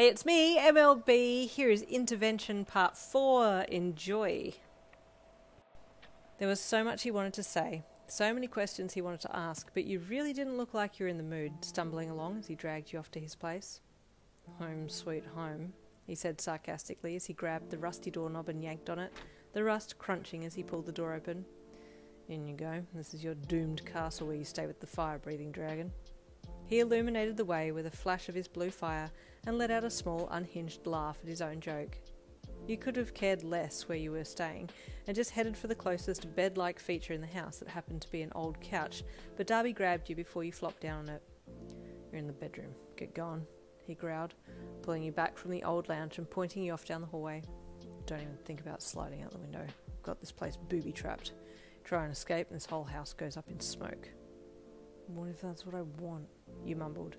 Hey, it's me, MLB. Here is intervention part four. Enjoy. There was so much he wanted to say, so many questions he wanted to ask, but you really didn't look like you were in the mood, stumbling along as he dragged you off to his place. Home, sweet home, he said sarcastically as he grabbed the rusty doorknob and yanked on it, the rust crunching as he pulled the door open. In you go. This is your doomed castle where you stay with the fire breathing dragon. He illuminated the way with a flash of his blue fire and let out a small, unhinged laugh at his own joke. You could have cared less where you were staying and just headed for the closest bed like feature in the house that happened to be an old couch, but Dabi grabbed you before you flopped down on it. You're in the bedroom. Get gone, he growled, pulling you back from the old lounge and pointing you off down the hallway. Don't even think about sliding out the window. Got this place booby trapped. Try and escape, and this whole house goes up in smoke. What if that's what I want? You mumbled.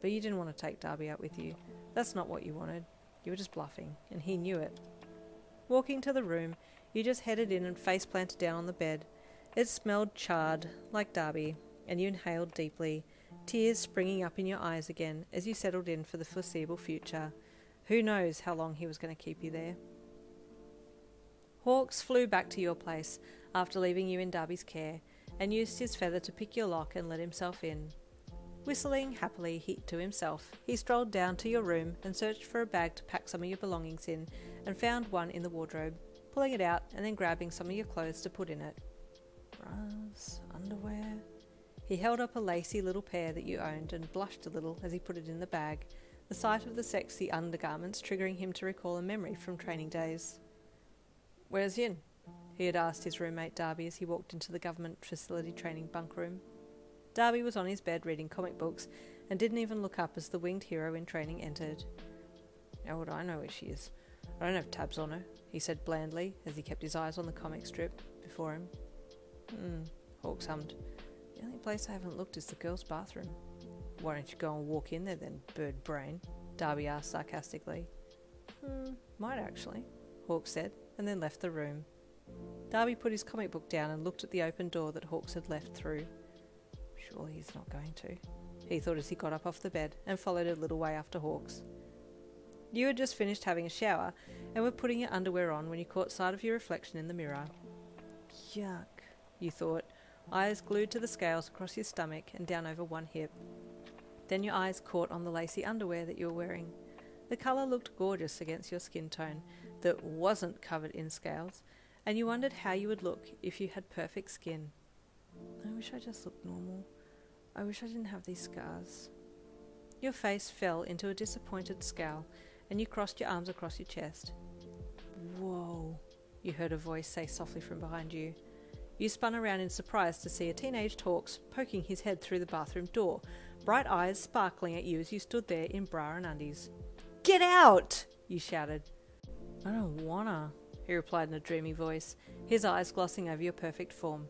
But you didn't want to take Dabi out with you. That's not what you wanted. You were just bluffing, and he knew it. Walking to the room, you just headed in and face planted down on the bed. It smelled charred, like Dabi, and you inhaled deeply, tears springing up in your eyes again as you settled in for the foreseeable future. Who knows how long he was going to keep you there? Hawks flew back to your place after leaving you in Dabi's care and used his feather to pick your lock and let himself in. Whistling happily he, to himself, he strolled down to your room and searched for a bag to pack some of your belongings in, and found one in the wardrobe, pulling it out and then grabbing some of your clothes to put in it. Bras, underwear. He held up a lacy little pair that you owned and blushed a little as he put it in the bag, the sight of the sexy undergarments triggering him to recall a memory from training days. Where's Yin? He had asked his roommate Dabi as he walked into the government facility training bunk room. Dabi was on his bed reading comic books and didn't even look up as the winged hero in training entered. How would I know where she is? I don't have tabs on her, he said blandly as he kept his eyes on the comic strip before him. Hmm, Hawks hummed. The only place I haven't looked is the girls' bathroom. Why don't you go and walk in there then, bird brain? Dabi asked sarcastically. Hmm, might actually, Hawks said, and then left the room. Dabi put his comic book down and looked at the open door that Hawks had left through. Surely he's not going to, he thought as he got up off the bed and followed a little way after Hawks. You had just finished having a shower and were putting your underwear on when you caught sight of your reflection in the mirror. Yuck, you thought, eyes glued to the scales across your stomach and down over one hip. Then your eyes caught on the lacy underwear that you were wearing. The colour looked gorgeous against your skin tone that wasn't covered in scales, and you wondered how you would look if you had perfect skin. I wish I just looked normal. I wish I didn't have these scars. Your face fell into a disappointed scowl, and you crossed your arms across your chest. Whoa, you heard a voice say softly from behind you. You spun around in surprise to see a teenage Hawks poking his head through the bathroom door, bright eyes sparkling at you as you stood there in bra and undies. Get out! you shouted. I don't wanna, he replied in a dreamy voice, his eyes glossing over your perfect form.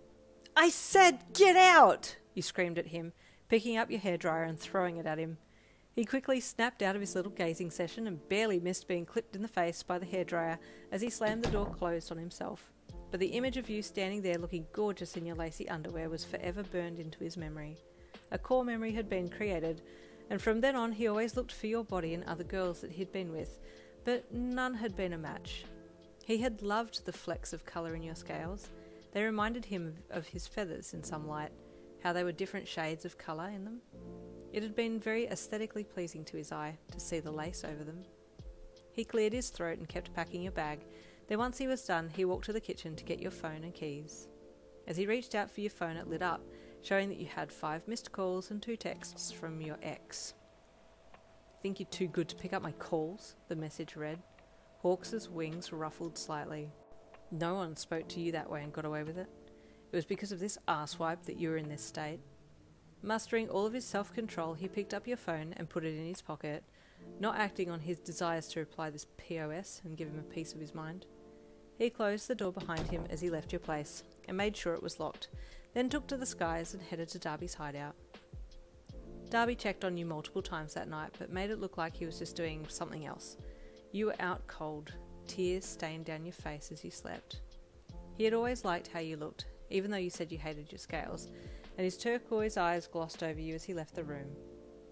I said, get out! You screamed at him, picking up your hairdryer and throwing it at him. He quickly snapped out of his little gazing session and barely missed being clipped in the face by the hairdryer as he slammed the door closed on himself. But the image of you standing there looking gorgeous in your lacy underwear was forever burned into his memory. A core memory had been created, and from then on he always looked for your body in other girls that he'd been with, but none had been a match. He had loved the flecks of colour in your scales. They reminded him of his feathers in some light, how they were different shades of colour in them. It had been very aesthetically pleasing to his eye to see the lace over them. He cleared his throat and kept packing your bag. Then, once he was done, he walked to the kitchen to get your phone and keys. As he reached out for your phone, it lit up, showing that you had five missed calls and two texts from your ex. Think you're too good to pick up my calls? The message read. Hawks's wings ruffled slightly. No one spoke to you that way and got away with it. It was because of this asswipe that you were in this state. Mustering all of his self control, he picked up your phone and put it in his pocket, not acting on his desires to reply this POS and give him a piece of his mind. He closed the door behind him as he left your place and made sure it was locked, then took to the skies and headed to Dabi's hideout. Darby checked on you multiple times that night, but made it look like he was just doing something else. You were out cold, tears stained down your face as you slept. He had always liked how you looked, even though you said you hated your scales, and his turquoise eyes glossed over you as he left the room.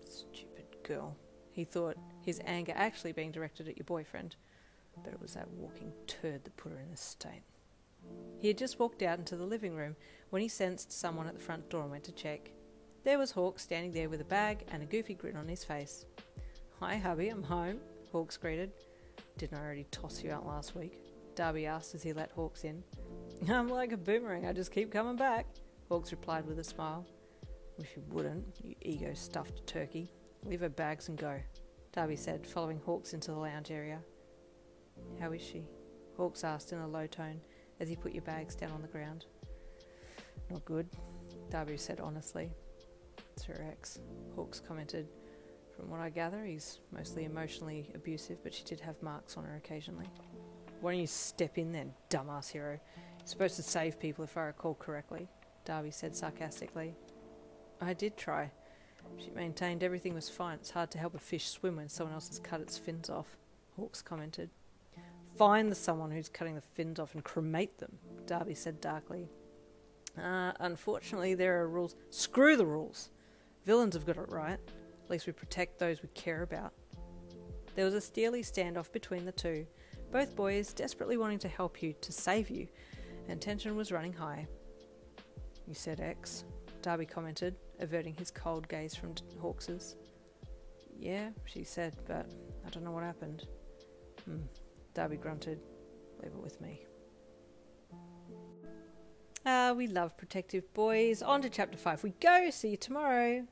Stupid girl, He thought his anger actually being directed at your boyfriend, but it was that walking turd that put her in this state. He had just walked out into the living room when he sensed someone at the front door and went to check. There was Hawks standing there with a bag and a goofy grin on his face. Hi, hubby, I'm home, Hawks greeted. Didn't I already toss you out last week? Dabi asked as he let Hawks in. I'm like a boomerang, I just keep coming back, Hawks replied with a smile. Wish you wouldn't, you ego stuffed turkey. Leave her bags and go, Dabi said, following Hawks into the lounge area. How is she? Hawks asked in a low tone as he put your bags down on the ground. Not good, Dabi said honestly. It's her ex, Hawks commented. From what I gather, he's mostly emotionally abusive, but she did have marks on her occasionally. Why don't you step in then, dumbass hero? You're supposed to save people if I recall correctly, Dabi said sarcastically. I did try. She maintained everything was fine. It's hard to help a fish swim when someone else has cut its fins off, Hawks commented. Find the someone who's cutting the fins off and cremate them, Dabi said darkly. Uh, unfortunately, there are rules. Screw the rules. Villains have got it right. Least we protect those we care about. There was a steely standoff between the two, both boys desperately wanting to help you, to save you, and tension was running high. You said X, Dabi commented, averting his cold gaze from Hawks's. Yeah, she said, but I don't know what happened. Hmm. Dabi grunted. Leave it with me. Ah, we love protective boys. On to chapter 5 we go. See you tomorrow.